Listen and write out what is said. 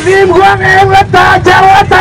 Tim gua letak jawatan